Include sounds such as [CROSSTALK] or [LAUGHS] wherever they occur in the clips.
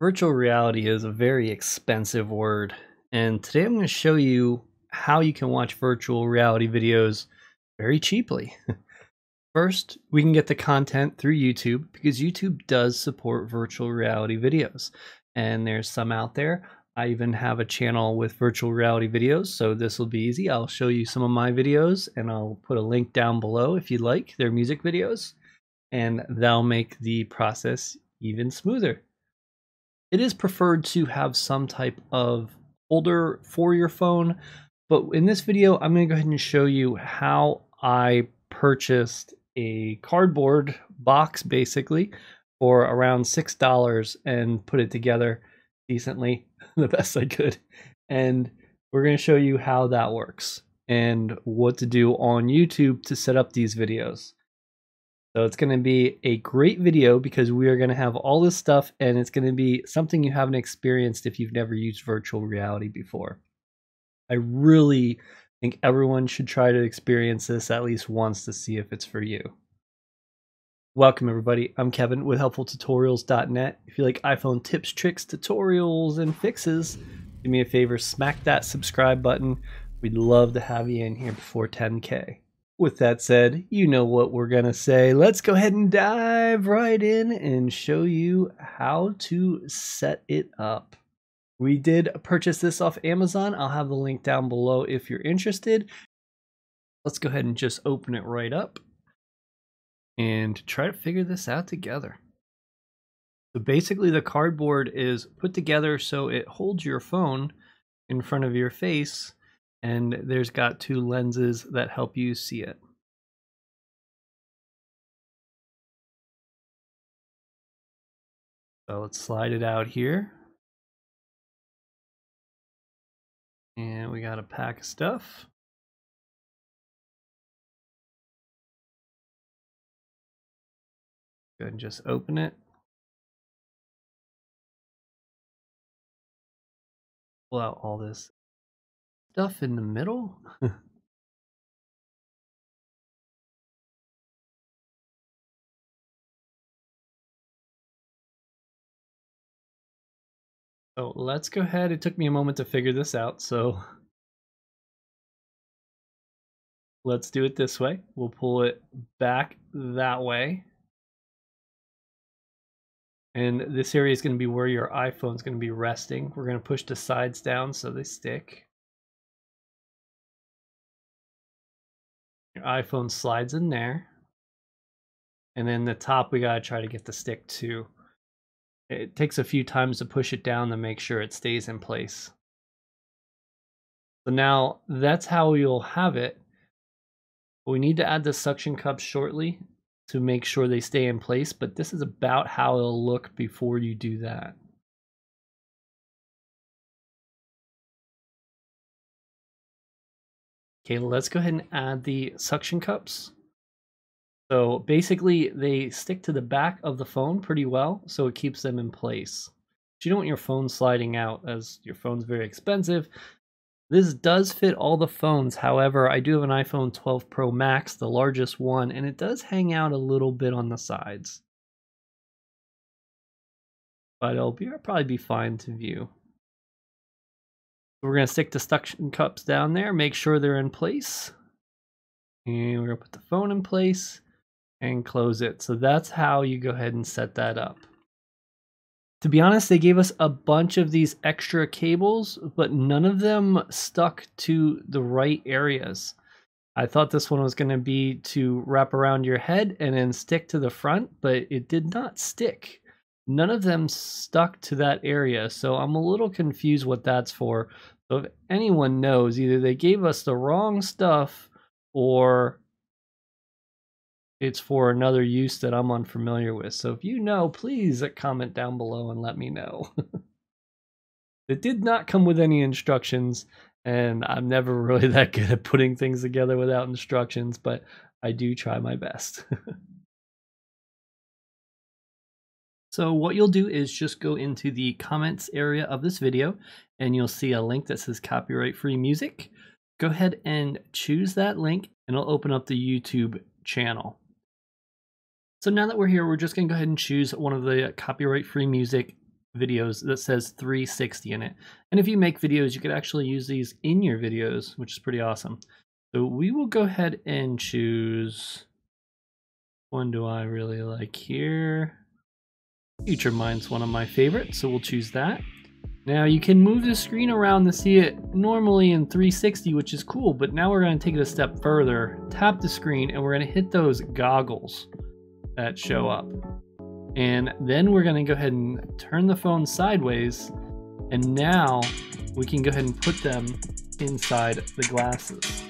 Virtual reality is a very expensive word, and today I'm going to show you how you can watch virtual reality videos very cheaply. [LAUGHS] First, we can get the content through YouTube because YouTube does support virtual reality videos, and there's some out there. I even have a channel with virtual reality videos, so this will be easy. I'll show you some of my videos, and I'll put a link down below if you'd like. They're music videos, and that'll make the process even smoother it is preferred to have some type of holder for your phone. But in this video, I'm going to go ahead and show you how I purchased a cardboard box basically for around $6 and put it together decently, [LAUGHS] the best I could. And we're going to show you how that works and what to do on YouTube to set up these videos. So it's going to be a great video because we are going to have all this stuff and it's going to be something you haven't experienced if you've never used virtual reality before. I really think everyone should try to experience this at least once to see if it's for you. Welcome everybody, I'm Kevin with helpfultutorials.net. If you like iPhone tips, tricks, tutorials, and fixes, do me a favor, smack that subscribe button. We'd love to have you in here before 10k. With that said, you know what we're going to say. Let's go ahead and dive right in and show you how to set it up. We did purchase this off Amazon. I'll have the link down below if you're interested. Let's go ahead and just open it right up and try to figure this out together. So basically the cardboard is put together so it holds your phone in front of your face and there's got two lenses that help you see it. So let's slide it out here. And we got a pack of stuff. Go ahead and just open it. Pull out all this stuff in the middle? so [LAUGHS] oh, let's go ahead. It took me a moment to figure this out, so let's do it this way. We'll pull it back that way. And this area is going to be where your iPhone is going to be resting. We're going to push the sides down so they stick. Your iPhone slides in there. And then the top, we got to try to get the stick to. It takes a few times to push it down to make sure it stays in place. So now that's how you'll have it. We need to add the suction cups shortly to make sure they stay in place, but this is about how it'll look before you do that. Okay, let's go ahead and add the suction cups. So basically they stick to the back of the phone pretty well, so it keeps them in place. But you don't want your phone sliding out as your phone's very expensive. This does fit all the phones. However, I do have an iPhone 12 Pro Max, the largest one, and it does hang out a little bit on the sides. But it'll be, it'll probably be fine to view. We're going to stick the suction cups down there, make sure they're in place. And we're going to put the phone in place and close it. So that's how you go ahead and set that up. To be honest, they gave us a bunch of these extra cables, but none of them stuck to the right areas. I thought this one was going to be to wrap around your head and then stick to the front, but it did not stick none of them stuck to that area. So I'm a little confused what that's for. So if anyone knows, either they gave us the wrong stuff or it's for another use that I'm unfamiliar with. So if you know, please uh, comment down below and let me know. [LAUGHS] it did not come with any instructions, and I'm never really [LAUGHS] that good at putting things together without instructions, but I do try my best. [LAUGHS] So what you'll do is just go into the comments area of this video and you'll see a link that says copyright free music. Go ahead and choose that link and it'll open up the YouTube channel. So now that we're here, we're just gonna go ahead and choose one of the copyright free music videos that says 360 in it. And if you make videos, you could actually use these in your videos, which is pretty awesome. So we will go ahead and choose, one do I really like here? Future Mind's one of my favorites, so we'll choose that. Now you can move the screen around to see it normally in 360, which is cool, but now we're gonna take it a step further, tap the screen, and we're gonna hit those goggles that show up. And then we're gonna go ahead and turn the phone sideways, and now we can go ahead and put them inside the glasses.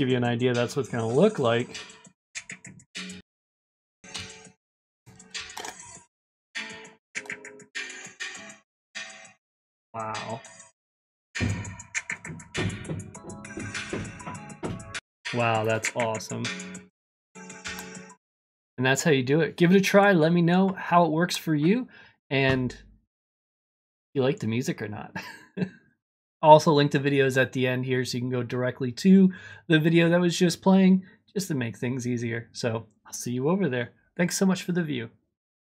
Give you an idea that's what it's going to look like. Wow. Wow, that's awesome. And that's how you do it. Give it a try. Let me know how it works for you and you like the music or not. [LAUGHS] also link to videos at the end here so you can go directly to the video that was just playing just to make things easier. So I'll see you over there. Thanks so much for the view.